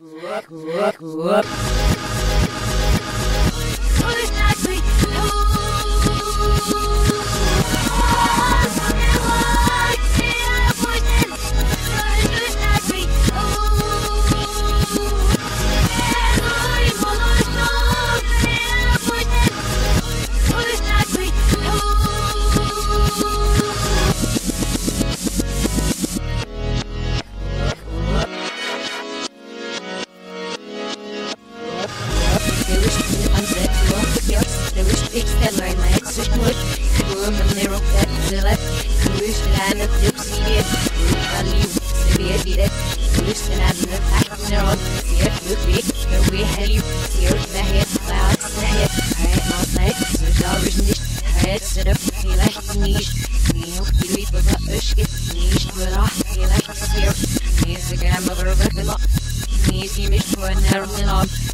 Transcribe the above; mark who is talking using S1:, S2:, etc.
S1: look, look, look. like my exit would Could from zero back to left Wish that I looked upseated I leave to be a beater Wish that I looked back from zero Fear to be the way I leave Fear to my head, my heart's in the head Alright, all night, so it's all reason Head set up, he like his knees He don't believe what the ush gets Knees put off, he like his fear He's the grandmother of a good lot. He's the mission for an hour and a half